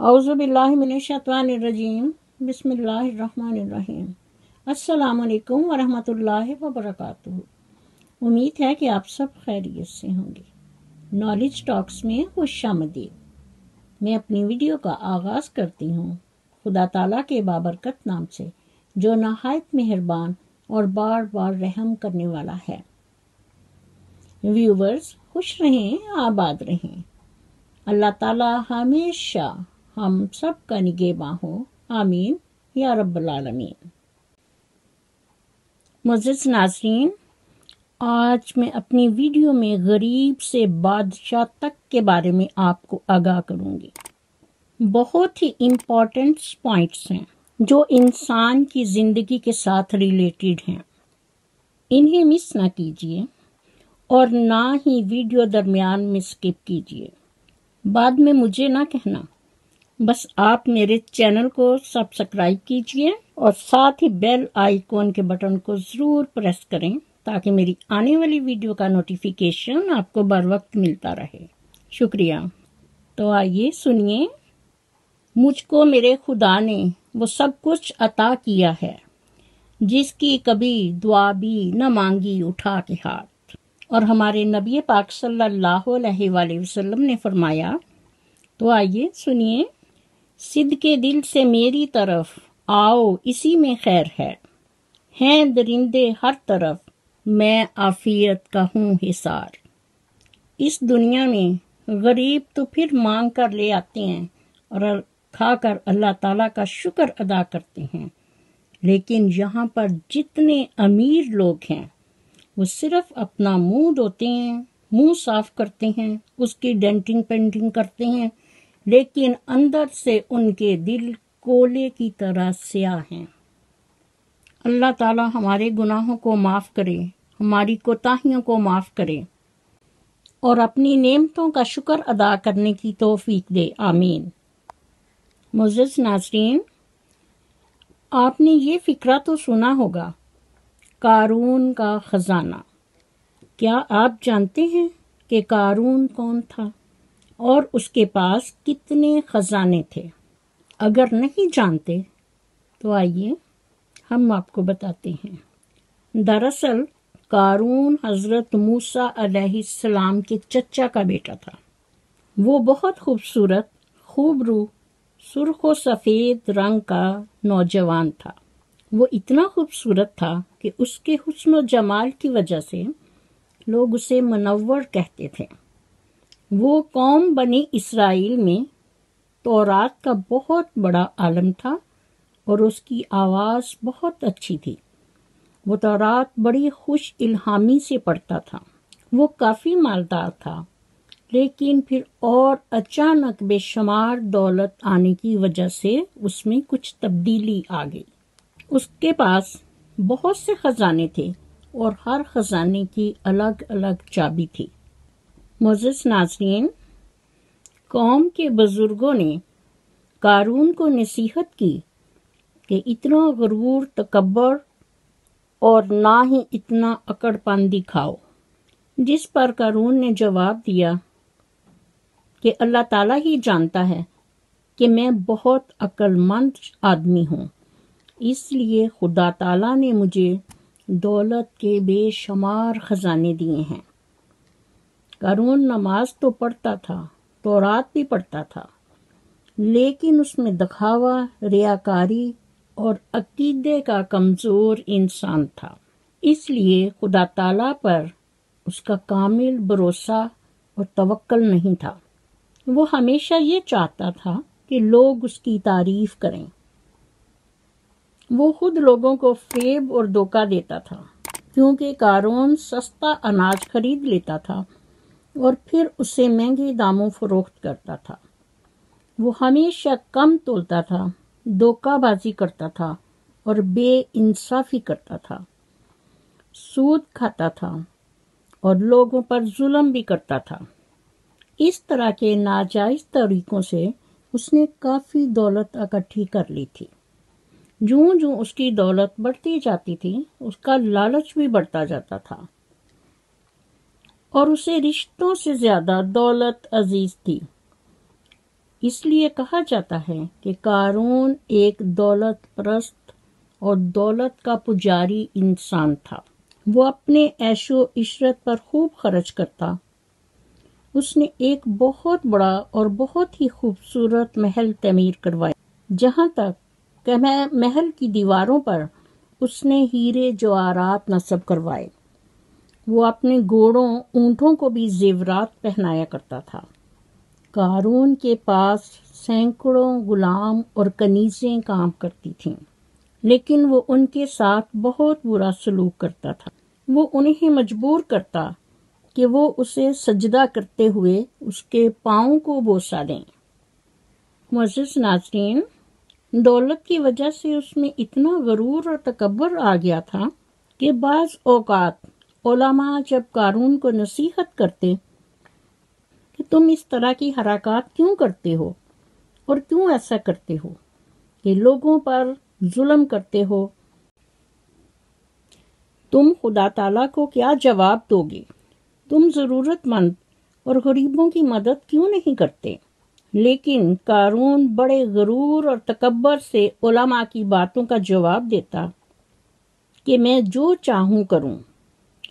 अउज़बिल्लिमिनशैतानिर्रजीम बिस्मिल्लाहिर्रहमानिर्रहीम अस्सलाम वालेकुम वरहमतुल्लाहि वबरकातुहू उम्मीद है कि आप सब खैरियत से होंगे। नॉलेज टॉक्स में खुश मैं अपनी वीडियो का आगाज़ करती हूँ। खुदा ताला के बाबरकत नाम से, जो नहायत मेहरबान और बार बार रहम करने वाला है। व्यूवर्स खुश रहें, आबाद रहें। अल्लाह ताला हमेशा हम सब का निगेबा हो आमीन। या रब्बल आलमीन। मुजिज नाजरीन, आज मैं अपनी वीडियो में गरीब से बादशाह तक के बारे में आपको आगाह करूँगी। बहुत ही इम्पोर्टेंट पॉइंट्स हैं जो इंसान की ज़िंदगी के साथ रिलेटेड हैं। इन्हें मिस ना कीजिए और ना ही वीडियो दरमियान में स्किप कीजिए। बाद में मुझे ना कहना बस आप मेरे चैनल को सब्सक्राइब कीजिए और साथ ही बेल आइकॉन के बटन को ज़रूर प्रेस करें ताकि मेरी आने वाली वीडियो का नोटिफिकेशन आपको बर वक्त मिलता रहे। शुक्रिया। तो आइए सुनिए। मुझको मेरे खुदा ने वो सब कुछ अता किया है, जिसकी कभी दुआ भी न मांगी उठा के हाथ। और हमारे नबी पाक सल्लल्लाहु अलैहि वसल्लम ने फरमाया तो आइए सुनिए। सिद्ध के दिल से मेरी तरफ़, आओ इसी में खैर है। हैं दरिंदे हर तरफ़, मैं आफियत का हूँ हिसार। इस दुनिया में गरीब तो फिर मांग कर ले आते हैं और खाकर अल्लाह ताला का शुक्र अदा करते हैं। लेकिन यहाँ पर जितने अमीर लोग हैं, वो सिर्फ़ अपना मुँह धोते हैं, मुँह साफ़ करते हैं, उसकी डेंटिंग पेंटिंग करते हैं लेकिन अंदर से उनके दिल कोले की तरह स्याह हैं। अल्लाह ताला हमारे गुनाहों को माफ़ करे, हमारी कोताहियों को माफ़ करे और अपनी नेमतों का शुक्र अदा करने की तोफीक दे। आमीन। मुजिज नाजरीन, आपने ये फिक्रा तो सुना होगा, कारून का खजाना। क्या आप जानते हैं कि कारून कौन था? और उसके पास कितने खजाने थे? अगर नहीं जानते तो आइए हम आपको बताते हैं। दरअसल, कारून हज़रत मूसा अलैहिस्सलाम के चचा का बेटा था। वो बहुत खूबसूरत खूब रू सुर्ख सफ़ेद रंग का नौजवान था। वो इतना खूबसूरत था कि उसके हुस्न जमाल की वजह से लोग उसे मनवर कहते थे। वो कौम बनी इसराइल में तौरात का बहुत बड़ा आलम था और उसकी आवाज़ बहुत अच्छी थी। वो तौरात बड़ी खुश इल्हामी से पढ़ता था। वो काफ़ी मालदार था, लेकिन फिर और अचानक बेशुमार दौलत आने की वजह से उसमें कुछ तब्दीली आ गई। उसके पास बहुत से खजाने थे और हर खजाने की अलग अलग चाबी थी। मोजिस नाजरीन, कौम के बुज़ुर्गों ने कारून को नसीहत की कि इतना गरूर तकबर और ना ही इतना अकड़पन दिखाओ। जिस पर कारून ने जवाब दिया कि अल्लाह ताला ही जानता है कि मैं बहुत अक्लमंद आदमी हूँ। इसलिए खुदा ताला ने मुझे दौलत के बेशुमार खजाने दिए हैं। करून नमाज़ तो पढ़ता था तो रात भी पढ़ता था। लेकिन उसमें दिखावा, रियाकारी और अकीदे का कमज़ोर इंसान था। इसलिए खुदा ताला पर उसका कामिल भरोसा और तवक्ल नहीं था। वो हमेशा ये चाहता था कि लोग उसकी तारीफ़ करें। वो खुद लोगों को फेब और धोखा देता था, क्योंकि कारोन सस्ता अनाज खरीद लेता था। और फिर उसे महँगे दामों फरोख्त करता था। वो हमेशा कम तोलता था, धोखाबाजी करता था और बेइंसाफी करता था। सूद खाता था और लोगों पर जुल्म भी करता था। इस तरह के नाजायज तरीकों से उसने काफ़ी दौलत इकट्ठी कर ली थी। जूं जूं उसकी दौलत बढ़ती जाती थी, उसका लालच भी बढ़ता जाता था। और उसे रिश्तों से ज़्यादा दौलत अज़ीज़ थी। इसलिए कहा जाता है कि कारून एक दौलत परस्त और दौलत का पुजारी इंसान था। वो अपने ऐशो इशरत पर खूब खर्च करता। उसने एक बहुत बड़ा और बहुत ही खूबसूरत महल तमीर करवाया, जहाँ तक महल की दीवारों पर उसने हीरे जवाहरात नस्ब करवाए। वो अपने घोड़ों, ऊंटों को भी जेवरात पहनाया करता था। कारून के पास सैकड़ों गुलाम और कनीजें काम करती थीं, लेकिन वो उनके साथ बहुत बुरा सलूक करता था। वो उन्हें मजबूर करता कि वो उसे सजदा करते हुए उसके पाँव को बोसा दें। मजिज नाजरीन, दौलत की वजह से उसमें इतना गरूर और तकबर आ गया था कि बाज औकात ओलामा जब कानून को नसीहत करते कि तुम इस तरह की हरकत क्यों करते हो और क्यों ऐसा करते हो कि लोगों पर जुल्म करते हो, तुम खुदा ताला को क्या जवाब दोगे? तुम ज़रूरतमंद और गरीबों की मदद क्यों नहीं करते? लेकिन कारून बड़े गरूर और तकबर से ओलामा की बातों का जवाब देता कि मैं जो चाहूँ करूँ।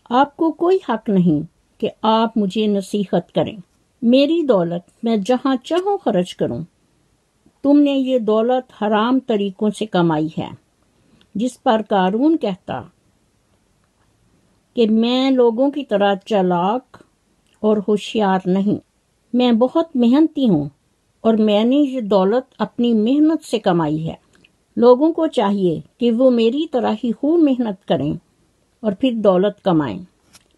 आपको कोई हक नहीं कि आप मुझे नसीहत करें। मेरी दौलत मैं जहाँ चाहूँ खर्च करूँ। तुमने ये दौलत हराम तरीकों से कमाई है, जिस पर कारून कहता कि मैं लोगों की तरह चालाक और होशियार नहीं। मैं बहुत मेहनती हूँ और मैंने ये दौलत अपनी मेहनत से कमाई है। लोगों को चाहिए कि वो मेरी तरह ही खूब मेहनत करें। और फिर दौलत कमाएँ।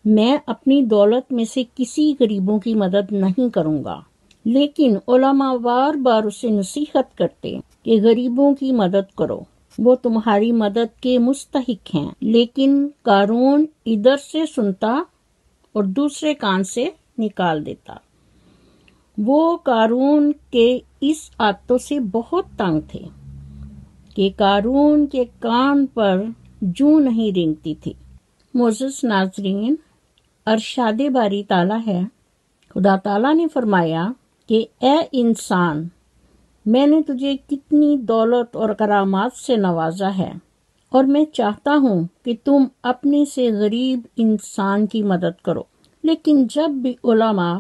मैं अपनी दौलत में से किसी गरीबों की मदद नहीं करूँगा। लेकिन ओलामा बार बार उसे नसीहत करते कि गरीबों की मदद करो। वो तुम्हारी मदद के मुस्तक हैं, लेकिन कारून इधर से सुनता और दूसरे कान से निकाल देता। वो कारून के इस आदतों से बहुत तंग थे कि कारून के कान पर जू नहीं रेंगती थी। मोजिस नाजरीन, अरशाद बारी ताला है। खुदा ताला ने फरमाया कि, ए इंसान, मैंने तुझे कितनी दौलत और करामात से नवाजा है, और मैं चाहता हूँ कि तुम अपने से गरीब इंसान की मदद करो। लेकिन जब भी उलमा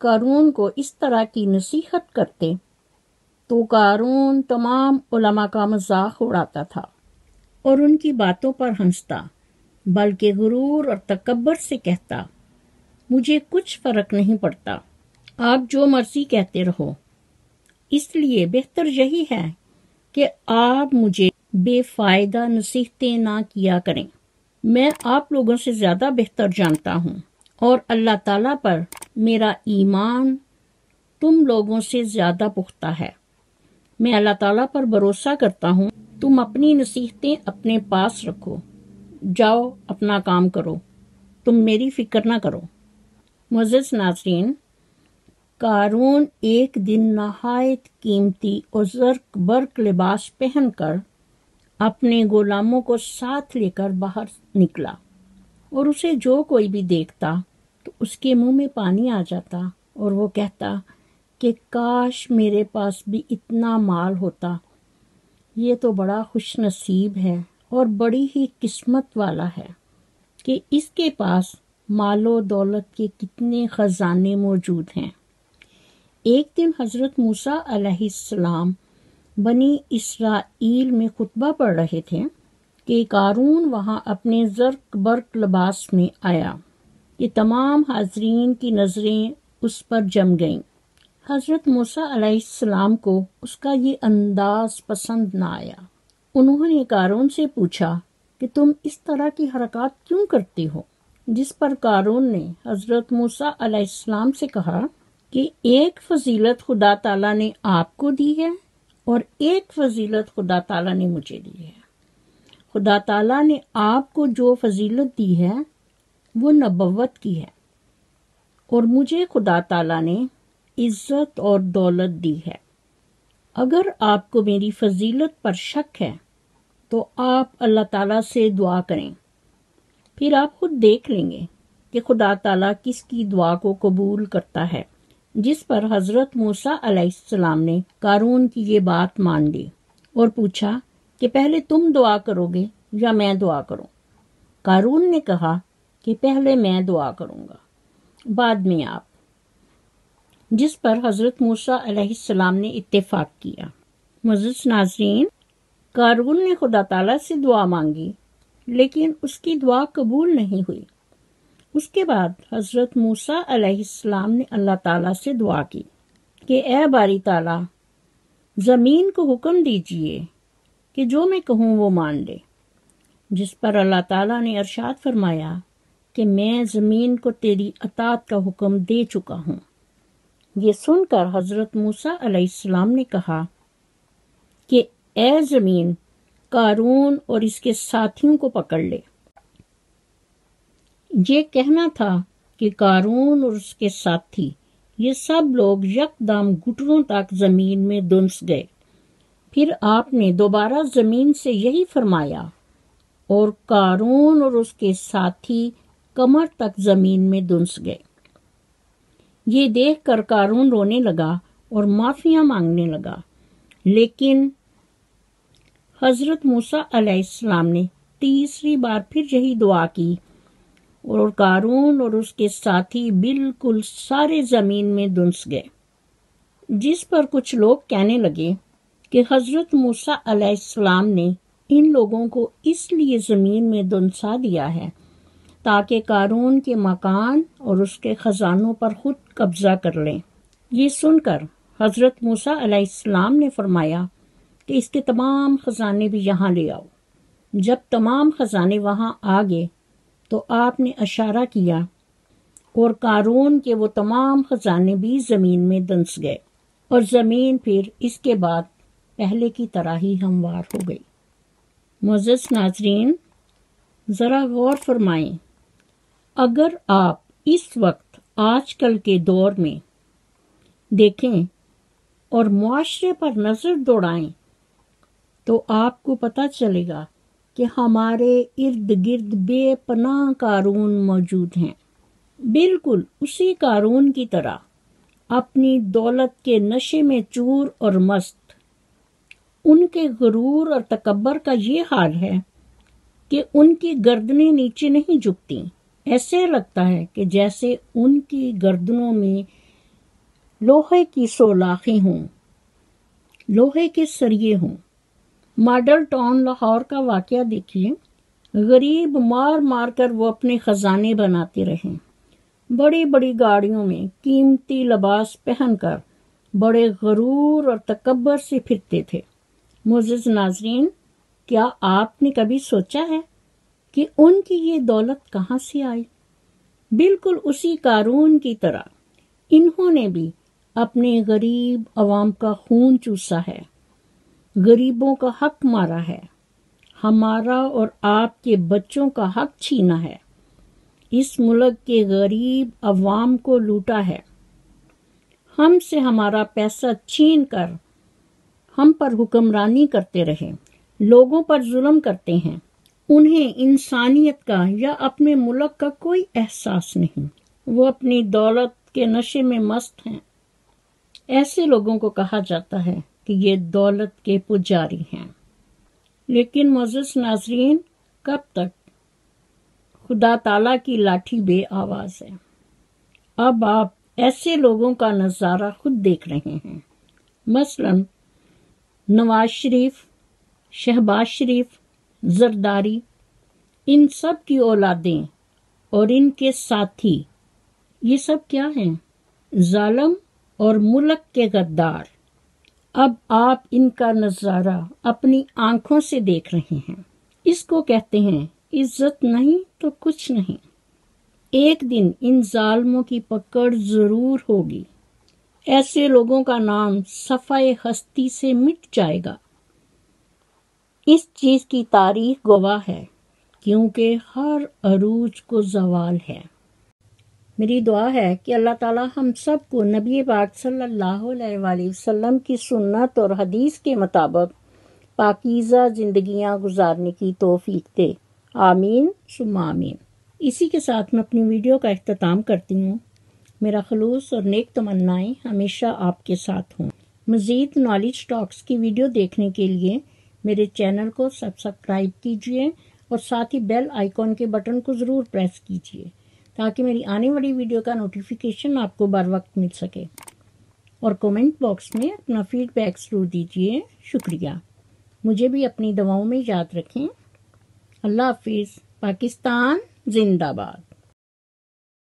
कारून को इस तरह की नसीहत करते तो कारून तमाम उलमा का मज़ाक उड़ाता था, और उनकी बातों पर हंसता। बल्कि गुरूर और तकबर से कहता, मुझे कुछ फ़र्क नहीं पड़ता। आप जो मर्ज़ी कहते रहो। इसलिए बेहतर यही है कि आप मुझे बेफायदा नसीहतें ना किया करें। मैं आप लोगों से ज़्यादा बेहतर जानता हूँ और अल्लाह ताला पर मेरा ईमान तुम लोगों से ज़्यादा पुख्ता है। मैं अल्लाह ताला पर भरोसा करता हूँ, तुम अपनी नसीहतें अपने पास रखो। जाओ, अपना काम करो। तुम मेरी फ़िक्र ना करो। मुजस नाजरीन, कारून एक दिन नहायत कीमती और जर्क बर्क लिबास पहनकर अपने गुलामों को साथ लेकर बाहर निकला और उसे जो कोई भी देखता तो उसके मुँह में पानी आ जाता और वो कहता कि, काश मेरे पास भी इतना माल होता। ये तो बड़ा खुश नसीब है। और बड़ी ही किस्मत वाला है कि इसके पास मालो दौलत के कितने खजाने मौजूद हैं। एक दिन हज़रत मूसा अलैहिस्सलाम बनी इसराइल में खुतबा पढ़ रहे थे कि कारून वहाँ अपने जर्क बर्क लिबास में आया। ये तमाम हाजरीन की नज़रें उस पर जम गईं। हज़रत मूसा अलैहिस्सलाम को उसका ये अंदाज पसंद ना आया। उन्होंने कारून से पूछा कि तुम इस तरह की हरकत क्यों करते हो? जिस पर कारून ने हज़रत मूसा अलैहिस्सलाम से कहा कि एक फजीलत खुदा ताला ने आपको दी है और एक फजीलत खुदा ताला ने मुझे दी है। खुदा ताला ने आपको जो फजीलत दी है, वो नबवत की है और मुझे खुदा ताला ने इज़्ज़त और दौलत दी है। अगर आपको मेरी फजीलत पर शक है तो आप अल्लाह ताला से दुआ करें। फिर आप खुद देख लेंगे कि खुदा ताला किसकी दुआ को कबूल करता है, जिस पर हज़रत मूसा अलैहिस्सलाम ने कारून की ये बात मान ली और पूछा कि पहले तुम दुआ करोगे या मैं दुआ करूँ? कारून ने कहा कि पहले मैं दुआ करूँगा। बाद में आप, जिस पर हज़रत मूसा अलैहिस्सलाम ने इत्तेफाक किया। मजस नाजरीन कारून ने खुदा तला से दुआ मांगी, लेकिन उसकी दुआ कबूल नहीं हुई। उसके बाद हज़रत मूसा अलैहिस्सलाम ने अल्लाह ताला से दुआ की कि, ए बारी ताला, ज़मीन को हुक्म दीजिए कि जो मैं कहूँ वो मान ले। जिस पर अल्लाह ताला ने अरशाद फरमाया कि, मैं ज़मीन को तेरी अतात का हुक्म दे चुका हूँ। ये सुनकर हज़रत मूसा अलैहिस्सलाम ने कहा कि ए ज़मीन, कारून और इसके साथियों को पकड़ ले। ये कहना था कि कारून और उसके साथी, ये सब लोग यकदम घुटनों तक ज़मीन में दुंस गए। फिर आपने दोबारा ज़मीन से यही फरमाया, और कारून और उसके साथी कमर तक ज़मीन में दुंस गए। ये देखकर कारून रोने लगा और माफिया मांगने लगा, लेकिन हज़रत मूसा अलैहिस्सलाम ने तीसरी बार फिर यही दुआ की। और कारून और उसके साथी बिल्कुल सारे ज़मीन में दुंस गए। जिस पर कुछ लोग कहने लगे कि हज़रत मूसा अलैहिस्सलाम ने इन लोगों को इसलिए ज़मीन में दुनसा दिया है ताकि कारून के मकान और उसके खजानों पर खुद कब्जा कर लें। ये सुनकर हज़रत मूसा अलैहिस्सलाम ने फरमाया कि इसके तमाम खजाने भी यहाँ ले आओ। जब तमाम खजाने वहाँ आ गए तो आपने इशारा किया और कारून के वो तमाम खजाने भी ज़मीन में दंस गए और ज़मीन फिर इसके बाद पहले की तरह ही हमवार हो गई। मोजस नाजरीन, ज़रा गौर फरमाएँ, अगर आप इस वक्त आजकल के दौर में देखें और मुआशरे पर नज़र दौड़ाएँ तो आपको पता चलेगा कि हमारे इर्द गिर्द बेपनाह कारून मौजूद हैं। बिल्कुल उसी कारून की तरह अपनी दौलत के नशे में चूर और मस्त। उनके गुरूर और तकबर का ये हाल है कि उनकी गर्दनें नीचे नहीं झुकती। ऐसे लगता है कि जैसे उनकी गर्दनों में लोहे की सोलाखें हों, लोहे के सरिये हों। मॉडल टाउन लाहौर का वाक्य देखिए गरीब मार मार कर वो अपने खजाने बनाते रहे। बड़ी बड़ी गाड़ियों में कीमती लिबास पहनकर बड़े गरूर और तकबर से फिरते थे। मुजिज नाजरीन, क्या आपने कभी सोचा है कि उनकी ये दौलत कहाँ से आई? बिल्कुल उसी कानून की तरह, इन्होंने भी अपने गरीब आवाम का खून चूसा है। गरीबों का हक मारा है। हमारा और आपके बच्चों का हक छीना है। इस मुल्क के गरीब अवाम को लूटा है। हमसे हमारा पैसा छीन कर हम पर हुक्मरानी करते रहे, लोगों पर जुल्म करते हैं। उन्हें इंसानियत का या अपने मुल्क का कोई एहसास नहीं। वो अपनी दौलत के नशे में मस्त हैं। ऐसे लोगों को कहा जाता है कि ये दौलत के पुजारी हैं। लेकिन मोजस नाजरीन, कब तक? खुदा ताला की लाठी बे आवाज़ है। अब आप ऐसे लोगों का नज़ारा खुद देख रहे हैं। मसलन, नवाज़ शरीफ, शहबाज शरीफ, जरदारी, इन सब की औलादें और इनके साथी, ये सब क्या हैं? जालम और मुल्क के गद्दार। अब आप इनका नज़ारा अपनी आँखों से देख रहे हैं। इसको कहते हैं, इज़्ज़त नहीं तो कुछ नहीं। एक दिन इन जालमों की पकड़ ज़रूर होगी। ऐसे लोगों का नाम सफ़ाई हस्ती से मिट जाएगा। इस चीज़ की तारीख गवाह है, क्योंकि हर अरूज को जवाल है। मेरी दुआ है कि अल्लाह ताला हम सबको नबी पाक सल्लल्लाहु अलैहि वसल्लम की सुन्नत और हदीस के मुताबिक पाकिज़ा ज़िंदगियाँ गुजारने की तोफ़ीक दे। आमीन सुम आमीन। इसी के साथ मैं अपनी वीडियो का अख्ताम करती हूँ। मेरा खलूस और नेक तमन्नाएँ हमेशा आपके साथ हों। मज़ीद नॉलेज टॉक्स की वीडियो देखने के लिए मेरे चैनल को सब्सक्राइब कीजिए और साथ ही बेल आइकॉन के बटन को ज़रूर प्रेस कीजिए। ताकि मेरी आने वाली वीडियो का नोटिफिकेशन आपको बर वक्त मिल सके। और कमेंट बॉक्स में अपना फीडबैक ज़रूर दीजिए। शुक्रिया। मुझे भी अपनी दवाओं में याद रखें। अल्लाह हाफिज़। पाकिस्तान, जिंदाबाद।